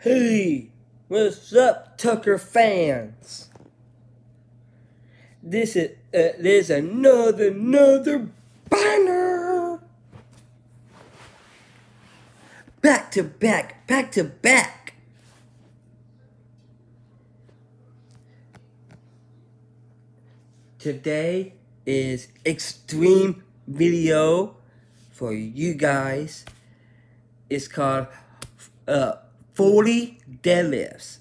Hey, what's up, Tucker fans? This is uh, there's another another banner. Back to back, back to back. Today is extreme video for you guys. It's called uh 40 deadlifts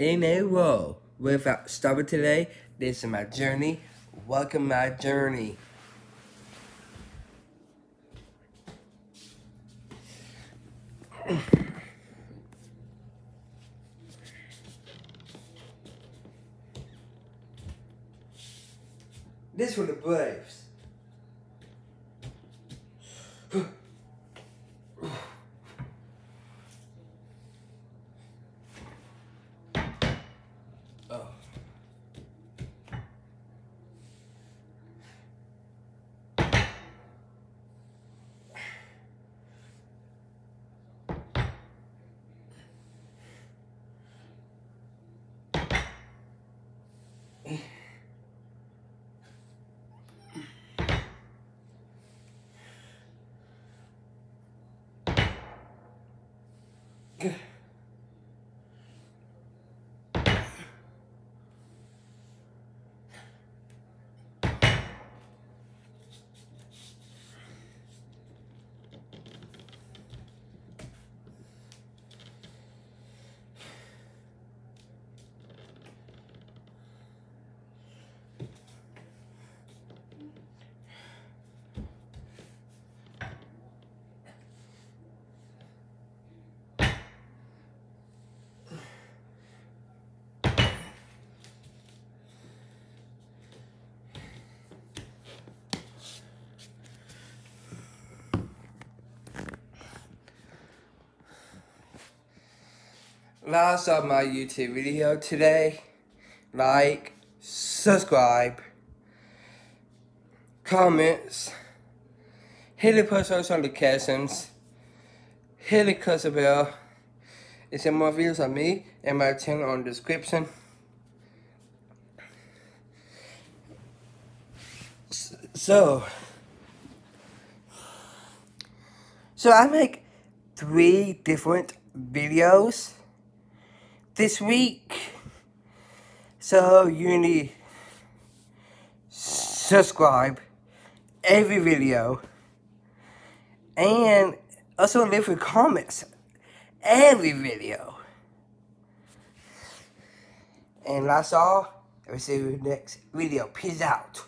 in a row without stopping today. This is my journey. Welcome my journey. this for the Braves. Good. Last of my YouTube video today. Like, subscribe, comments, hit the post notifications, hit the cursor bell. It's in more videos on me and my channel on description. So, so I make three different videos this week. So you need subscribe every video and also leave your comments every video. And that's all. I will see you next video. Peace out.